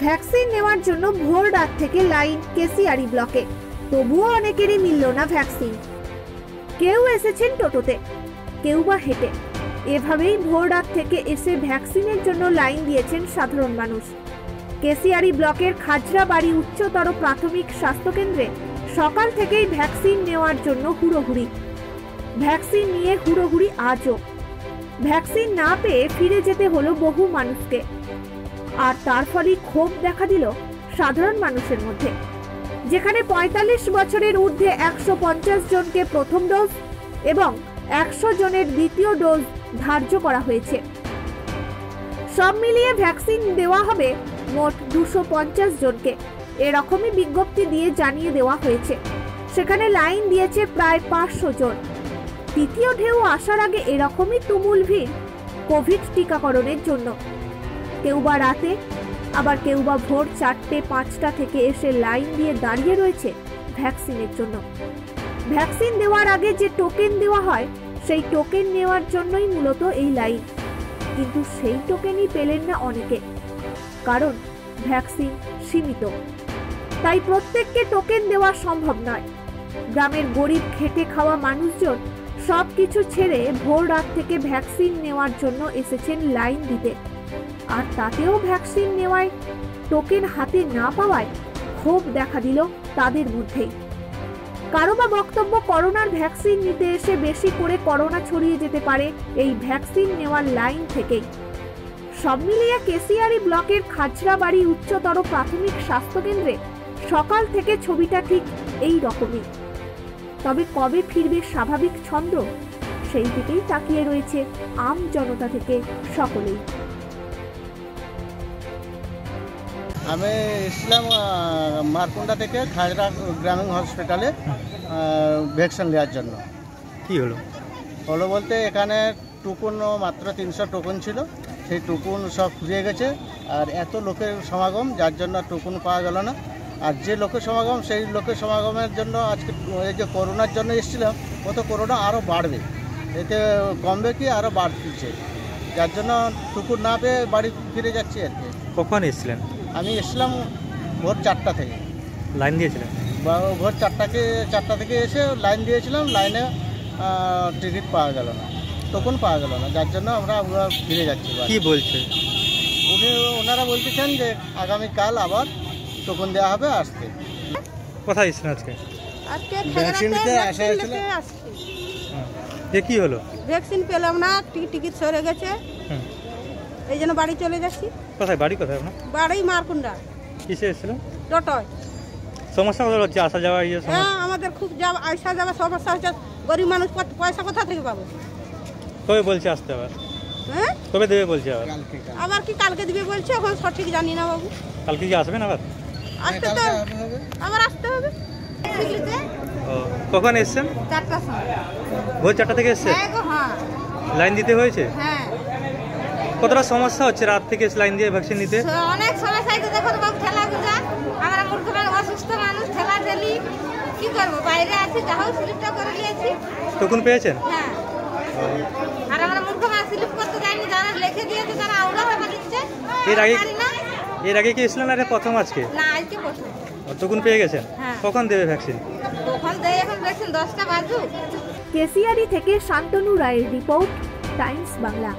Vaccine নেওয়ার জন্য ভোর রাত থেকে লাইন কেসিআরি ব্লকে। তবুও অনেকেরই মিলল না ভ্যাকসিন। কেউ এসেছেন টোটোতে, কেউ বা হেঁটে। এভাবেই ভোর রাত থেকে এসে ভ্যাকসিনের জন্য লাইন দিয়েছেন সাধারণ মানুষ। কেসিআরি ব্লকের খাজরাবাড়ি উচ্চতর প্রাথমিক স্বাস্থ্যকেন্দ্রে সকাল থেকেই ভ্যাকসিন নেওয়ার জন্য হুড়োহুড়ি। ভ্যাকসিন নিয়ে হুড়োহুড়ি আজও। ভ্যাকসিন না পেয়ে ফিরে যেতে হলো বহু মানুষকে। আর তার ফলেই ক্ষোভ দেখা দিল সাধারণ মানুষের মধ্যে। যেখানে পঁয়তাল্লিশ বছরের ঊর্ধ্বে একশো পঞ্চাশ জনকে প্রথম ডোজ এবং একশো জনের দ্বিতীয় ডোজ ধার্য করা হয়েছে। সব মিলিয়ে ভ্যাকসিন দেওয়া হবে মোট দুশো জনকে। এরকমই বিজ্ঞপ্তি দিয়ে জানিয়ে দেওয়া হয়েছে। সেখানে লাইন দিয়েছে প্রায় পাঁচশো জন। দ্বিতীয় ঢেউ আসার আগে এরকমই তুমুল ভিড় কোভিড টিকাকরণের জন্য। কেউ বা রাতে, আবার কেউ বা ভোর চারটে পাঁচটা থেকে এসে লাইন দিয়ে দাঁড়িয়ে রয়েছে ভ্যাকসিনের জন্য। ভ্যাকসিন দেওয়ার আগে যে টোকেন দেওয়া হয়, সেই টোকেন নেওয়ার জন্যই মূলত এই লাইন। কিন্তু সেই টোকেনই পেলেন না অনেকে, কারণ ভ্যাকসিন সীমিত। তাই প্রত্যেককে টোকেন দেওয়া সম্ভব নয়। গ্রামের গরিব খেটে খাওয়া মানুষজন সব কিছু ছেড়ে ভোর রাত থেকে ভ্যাকসিন নেওয়ার জন্য এসেছেন লাইন দিতে। আর তাতেও ভ্যাকসিন নেওয়ায়, টোকেন হাতে না পাওয়ায় ক্ষোভ দেখা দিল তাদের মধ্যেই। কারও বা বক্তব্য করোনার ভ্যাকসিন নিতে এসে বেশি করে করোনা ছড়িয়ে যেতে পারে এই ভ্যাকসিন নেওয়ার লাইন থেকেই। সব মিলিয়ে কেসিআরি ব্লকের খাজরাবাড়ি উচ্চতর প্রাথমিক স্বাস্থ্যকেন্দ্রে সকাল থেকে ছবিটা ঠিক এই রকমই। তবে কবে ফিরবে স্বাভাবিক ছন্দ, সেই দিকেই তাকিয়ে রয়েছে আম জনতা থেকে সকলেই। আমি এসেছিলাম মারকুন্ডা থেকে খাজরা গ্রামীণ হসপিটালে ভ্যাকসিন নেওয়ার জন্য। কি হলো? হলো বলতে এখানে টুকুন মাত্র তিনশো টুকুন ছিল। সেই টুকুন সব ফুরিয়ে গেছে। আর এত লোকের সমাগম যার জন্য টুকুন পাওয়া গেল না। আর যে লোকের সমাগম সেই লোকের সমাগমের জন্য আজকে এই যে করোনার জন্য এসেছিলাম ও তো করোনা আরও বাড়বে। এতে কমবে কি আরও বাড়ছে। যার জন্য টুকুন না পেয়ে বাড়ি ফিরে যাচ্ছি আর কি। কখন এসেছিলেন? আমি এসেছিলাম ভোর চারটা থেকে। লাইন দিয়েছিলেন বা ভোর চারটাকে চারটা থেকে এসে লাইন দিয়েছিলাম লাইনে টিকিট পাওয়া গেল না। টোকন পাওয়া গেল না যার জন্য আমরা আমরা ফিরে যাচ্ছি। কি বলছে? উনি ওনারা বলতেছেন যে আগামীকাল আবার টোকন দেওয়া হবে আসতে। কোথায় এসেছিলেন আজকে? আজকে ভ্যাকসিন আসা হয়েছিল? হ্যাঁ। যে কি হলো? ভ্যাকসিন পেলাম না টি- টিকিট সরে গেছে। এই জন্য বাড়ি চলে যাচ্ছি। কোথায়? বাড়ি কোথায় আপনার? বাড়ি মারকুন্ডা। কিসে এসেছিলেন? টোটোয় সমস্যা কোথায়? হচ্ছে আসা যাওয়া ইয়ে হ্যাঁ আমাদের খুব যাওয়া আসা যাওয়া সমস্যা হচ্ছে গরিব মানুষ কত- পয়সা কোথা থেকে পাবো? কবে বলছে আসতে আবার? হ্যাঁ? কবে দেবে বলছে আবার? আবার কি কালকে দিবে বলছে? এখন সঠিক জানি না বাবু। কালকে কি আসবেন আবার? আসতে তো হবে। আবার আসতে হবে। ও কখন এসছেন? চারটার সময়। ভোর চারটা থেকে এসছেন? হ্যাঁ হ্যাঁ। লাইন দিতে হয়েছে? হ্যাঁ কতটা সমস্যা হচ্ছে রাত থেকে লাইন দিয়ে ভ্যাকসিন নিতে? অনেক সমস্যায় তো দেখো তো বাবু ঠেলা গুজা আমরা মূর্খ অসুস্থ মানুষ ঠেলা ঠেলি কি করব? বাইরে আছি হোক স্লিপটা করে নিয়েছি টোকন পেয়েছেন? হ্যাঁ। আর আমরা মূর্খ মানুষ স্লিপ করতে যাইনি। যারা লিখে দিয়েছে তারা আউড়া হয়ে দিচ্ছে। এর আগে এর আগে কি এসেছিলেন আরে প্রথম আজকে? না আজকে প্রথম। টোকন পেয়ে গেছেন? হ্যাঁ। কখন দেবে ভ্যাকসিন কখন দেয় এখন ভ্যাকসিন দশটা বাজু কেসিআরি থেকে শান্তনু রায়ের রিপোর্ট টাইমস বাংলা।